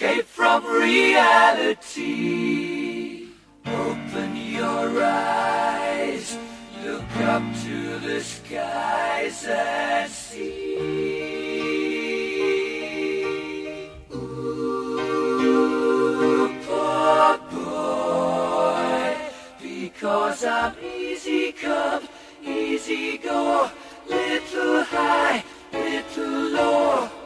escape from reality. Open your eyes, look up to the skies and see. Ooh, poor boy, because I'm easy come, easy go, little high, little low.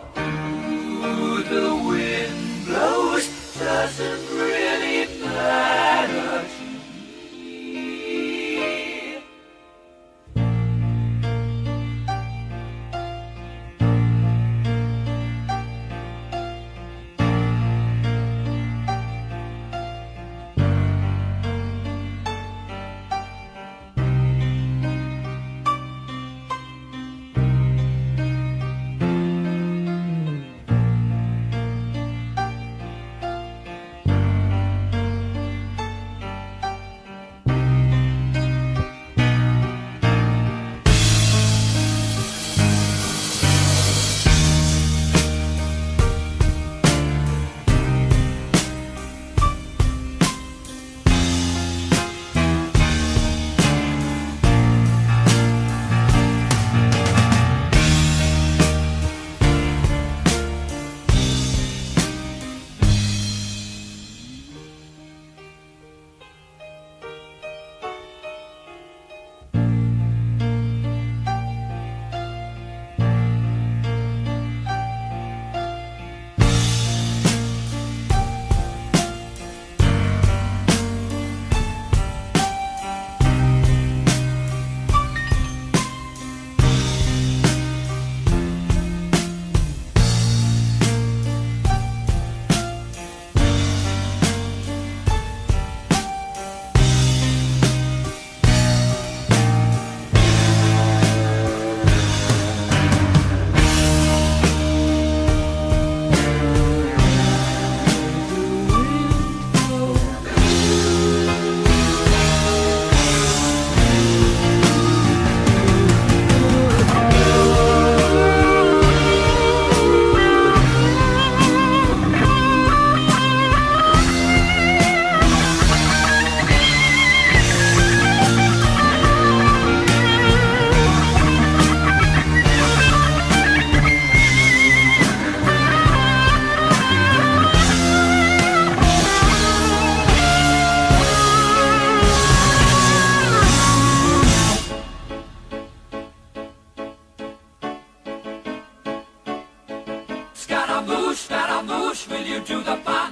Scaramouche, Scaramouche, will you do the fandango?